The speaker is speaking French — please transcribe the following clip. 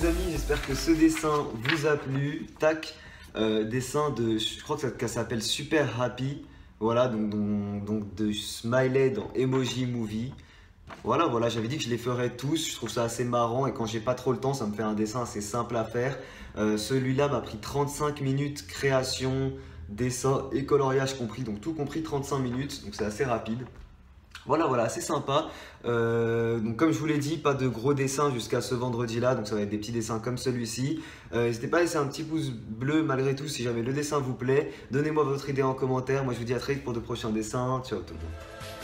Les amis, j'espère que ce dessin vous a plu. Tac, euh, dessin de, je crois que ça, s'appelle Super Happy. Voilà, donc, donc, donc de Smiley dans Emoji Movie. Voilà, voilà, j'avais dit que je les ferais tous, je trouve ça assez marrant et quand j'ai pas trop le temps, ça me fait un dessin assez simple à faire. Euh, Celui-là m'a pris 35 minutes, création, dessin et coloriage compris, donc tout compris 35 minutes, donc c'est assez rapide. Voilà, voilà, c'est sympa. Euh, donc comme je vous l'ai dit, pas de gros dessins jusqu'à ce vendredi-là, donc ça va être des petits dessins comme celui-ci. Euh, N'hésitez pas à laisser un petit pouce bleu malgré tout si jamais le dessin vous plaît. Donnez-moi votre idée en commentaire. Moi je vous dis à très vite pour de prochains dessins. Ciao tout le monde.